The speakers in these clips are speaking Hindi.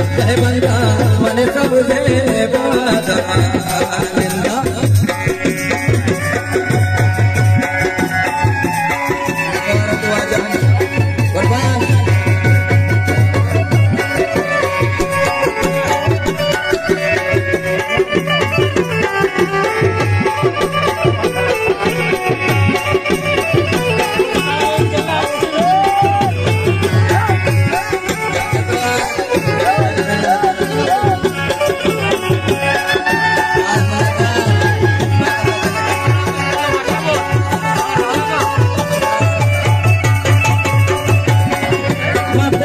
बंदा मन सब दे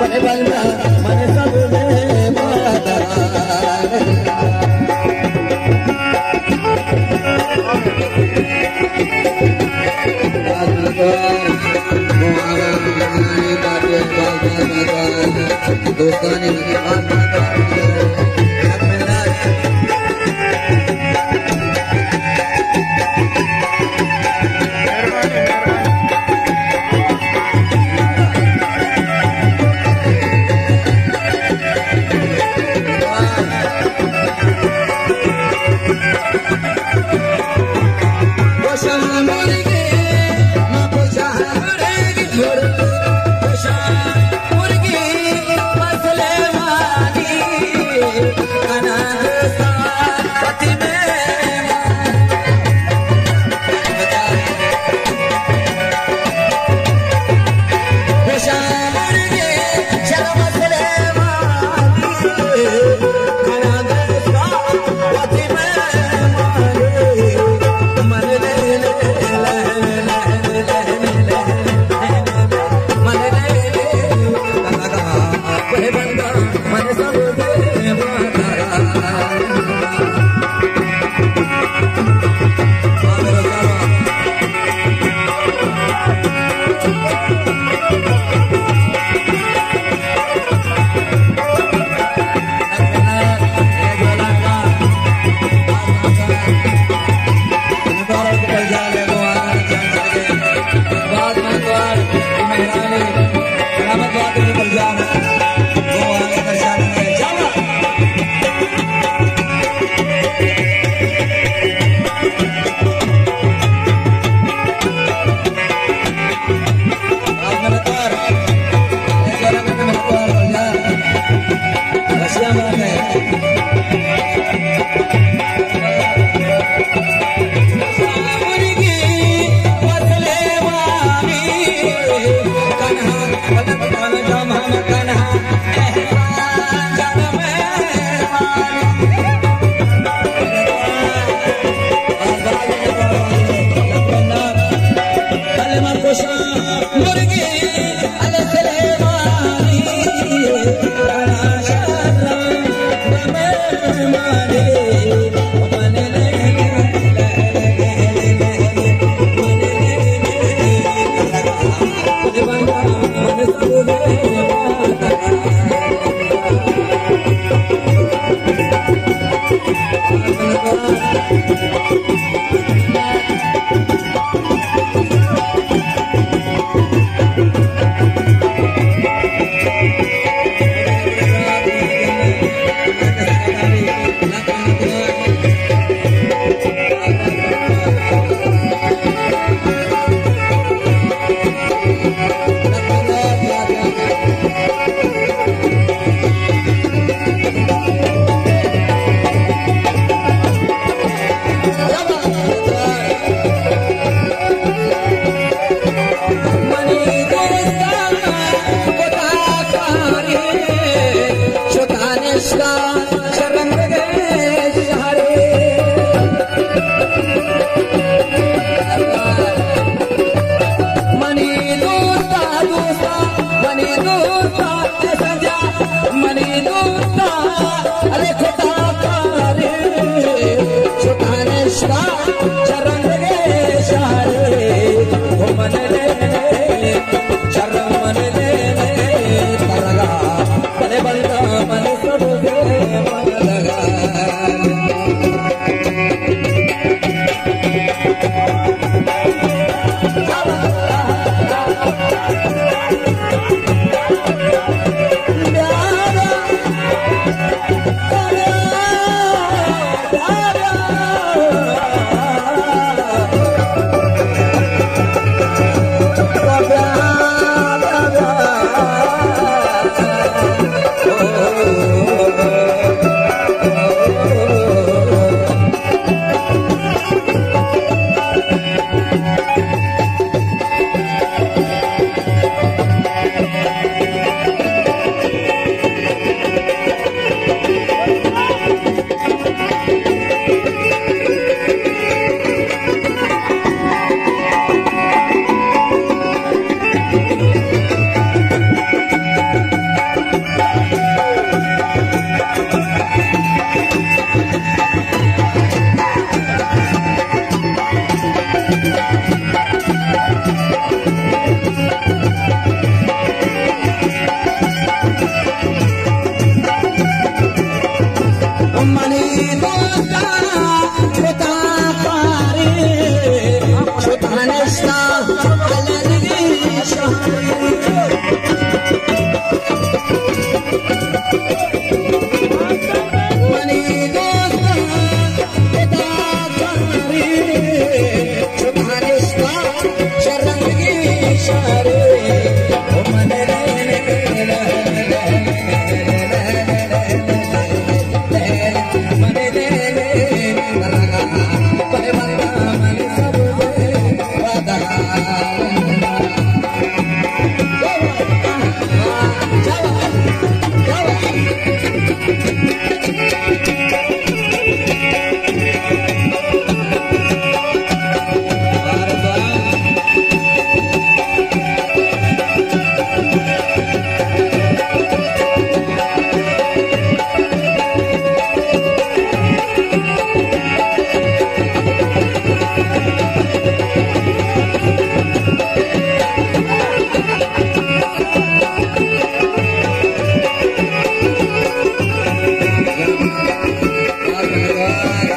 मन सब